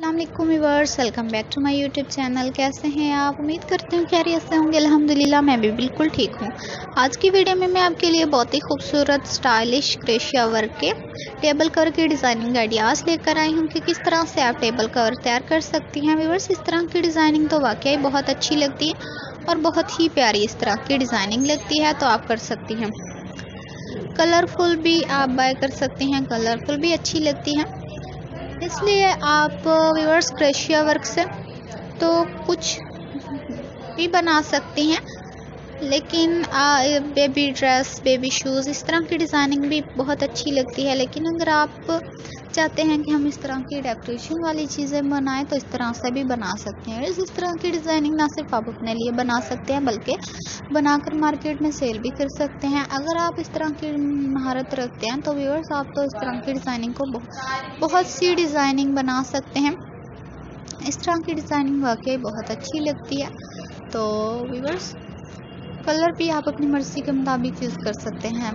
Allam viewers welcome back to my YouTube channel कैसे हैं आप? उम्मीद करते हूँ खैरियत से होंगे। अल्हम्दुलिल्लाह, मैं भी बिल्कुल ठीक हूँ। आज की वीडियो में मैं आपके लिए बहुत ही खूबसूरत स्टाइलिश क्रेशिया वर्क के टेबल कवर की डिज़ाइनिंग आइडियाज़ लेकर आई हूँ कि किस तरह से आप टेबल कवर तैयार कर सकती हैं। वीवर्स इस तरह की डिज़ाइनिंग तो वाकई बहुत अच्छी लगती है और बहुत ही प्यारी इस तरह की डिज़ाइनिंग लगती है तो आप कर सकती हैं। कलरफुल भी आप बाय कर सकती हैं। कलरफुल भी अच्छी लगती हैं। इसलिए आप व्यूअर्स क्रेशिया वर्क से तो कुछ भी बना सकती हैं। लेकिन बेबी ड्रेस बेबी शूज़ इस तरह की डिज़ाइनिंग भी बहुत अच्छी लगती है। लेकिन अगर आप चाहते हैं कि हम इस तरह की डेकोरेशन वाली चीज़ें बनाएँ तो इस तरह से भी बना सकते हैं। इस तरह की डिज़ाइनिंग ना सिर्फ़ आप अपने लिए बना सकते हैं बल्कि बनाकर मार्केट में सेल भी कर सकते हैं। अगर आप इस तरह की महारत रखते हैं तो व्यूअर्स आप तो इस तरह की डिज़ाइनिंग को बहुत, बहुत सी डिज़ाइनिंग बना सकते हैं। इस तरह की डिज़ाइनिंग वाकई बहुत अच्छी लगती है। तो व्यूअर्स कलर भी आप अपनी मर्ज़ी के मुताबिक यूज़ कर सकते हैं।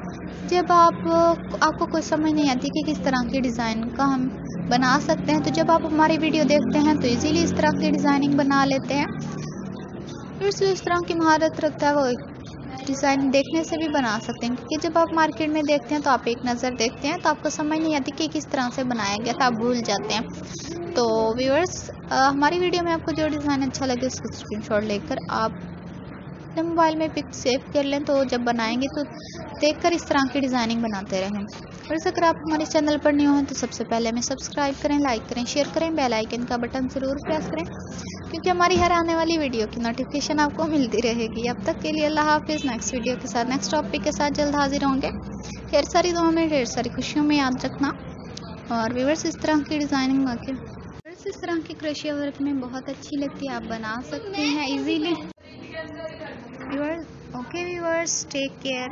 जब आप, आपको कोई समझ नहीं आती कि किस तरह की डिज़ाइन का हम बना सकते हैं तो जब आप हमारी वीडियो देखते हैं तो इजीली इस तरह की डिज़ाइनिंग बना लेते हैं। फिर से इस तरह की महारत रखता है वो डिज़ाइन देखने से भी बना सकते हैं, क्योंकि जब आप मार्केट में देखते हैं तो आप एक नज़र देखते हैं तो आपको समझ नहीं आती कि किस तरह से बनाया गया था, आप भूल जाते हैं। तो व्यूअर्स हमारी वीडियो में आपको जो डिज़ाइन अच्छा लगे, उसको स्क्रीनशॉट लेकर आप अपने मोबाइल में पिक सेव कर लें तो जब बनाएँगे तो देखकर इस तरह की डिज़ाइनिंग बनाते रहें। और अगर आप हमारे चैनल पर नहीं हो तो सबसे पहले हमें सब्सक्राइब करें, लाइक करें, शेयर करें, बेल आइकन का बटन ज़रूर प्रेस करें, क्योंकि हमारी हर आने वाली वीडियो की नोटिफिकेशन आपको मिलती रहेगी। अब तक के लिए अल्लाह हाफिज़। नेक्स्ट वीडियो के साथ नेक्स्ट टॉपिक के साथ जल्द हाजिर होंगे। ढेर सारी दुआ में, ढेर सारी खुशियों में याद रखना। और व्यूवर्स इस तरह की डिज़ाइनिंग वाकई इस तरह की क्रोशिया वर्क में बहुत अच्छी लगती है। आप बना सकते हैं easily viewers okay viewers take care